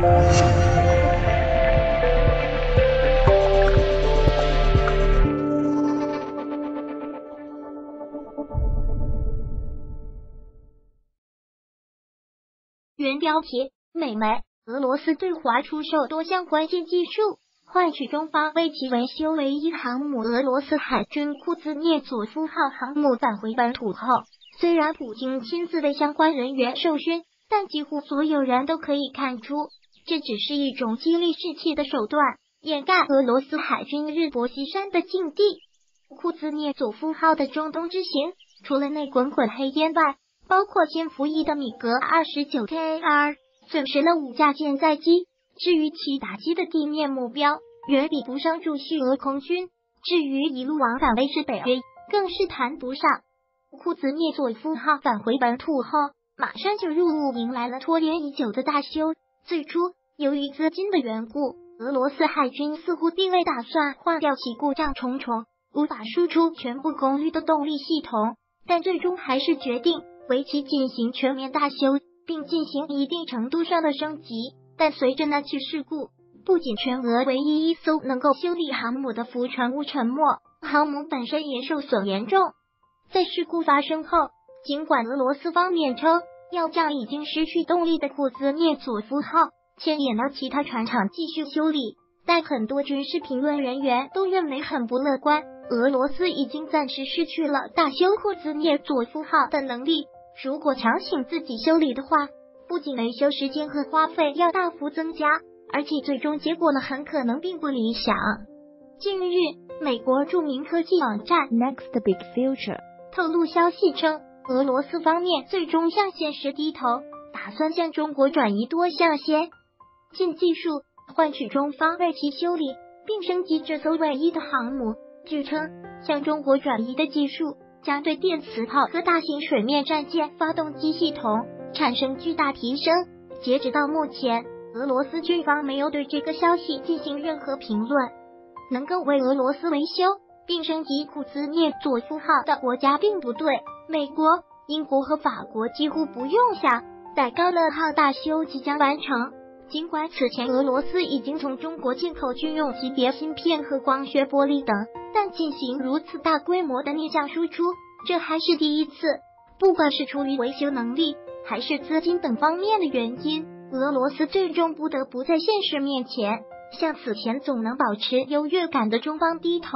原标题：美媒，俄罗斯对华出售多项关键技术，换取中方为其维修唯一航母俄罗斯海军库兹涅佐夫号航母返回本土后，虽然普京亲自为相关人员授勋，但几乎所有人都可以看出，这只是一种激励士气的手段，掩盖俄罗斯海军日薄西山的境地。库兹涅佐夫号的中东之行，除了那滚滚黑烟外，包括先服役的米格二十九 KR 损失了五架舰载机，至于其打击的地面目标，远比不上驻叙俄空军。至于一路往返威士北约，更是谈不上。库兹涅佐夫号返回本土后，马上就入伍，迎来了拖延已久的大修。最初，由于资金的缘故，俄罗斯海军似乎并未打算换掉其故障重重、无法输出全部功率的动力系统，但最终还是决定。为其进行全面大修，并进行一定程度上的升级。但随着那起事故，不仅全俄唯一一艘能够修理航母的浮船坞沉没，航母本身也受损严重。在事故发生后，尽管俄罗斯方面称要将已经失去动力的库兹涅佐夫号牵引到其他船厂继续修理，但很多军事评论人员都认为很不乐观。俄罗斯已经暂时失去了大修库兹涅佐夫号的能力。如果强行自己修理的话，不仅维修时间和花费要大幅增加，而且最终结果呢很可能并不理想。近日，美国著名科技网站 Next Big Future 透露消息称，俄罗斯方面最终向现实低头，打算向中国转移多项先进技术，换取中方为其修理并升级这艘唯一的航母。据称，向中国转移的技术。将对电磁炮和大型水面战舰发动机系统产生巨大提升。截止到目前，俄罗斯军方没有对这个消息进行任何评论。能够为俄罗斯维修并升级库兹涅佐夫号的国家并不对，美国、英国和法国几乎不用想。待高乐号大修即将完成，尽管此前俄罗斯已经从中国进口军用级别芯片和光学玻璃等。但进行如此大规模的逆向输出，这还是第一次。不管是出于维修能力，还是资金等方面的原因，俄罗斯最终不得不在现实面前向此前总能保持优越感的中方低头。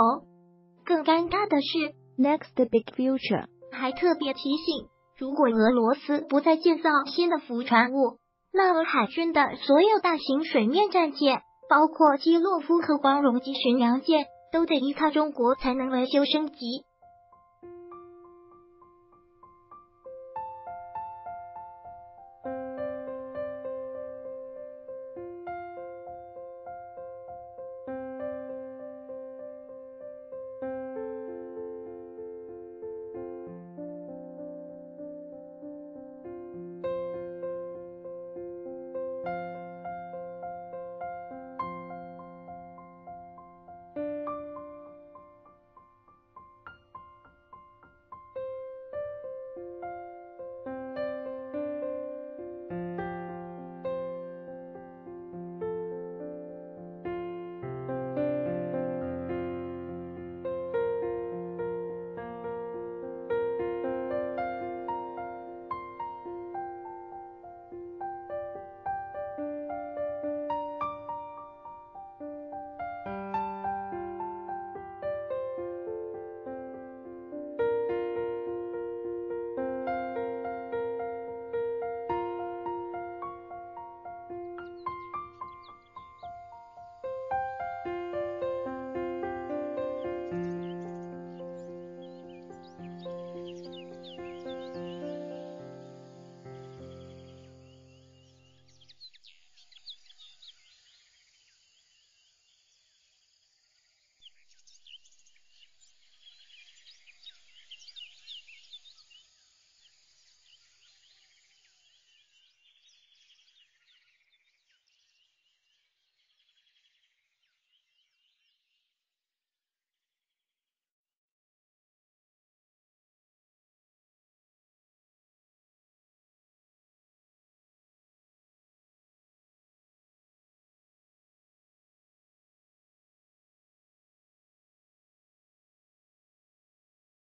更尴尬的是，Next Big Future 还特别提醒，如果俄罗斯不再建造新的浮船坞，那么海军的所有大型水面战舰，包括基洛夫和光荣级巡洋舰。都得依靠中国才能维修升级。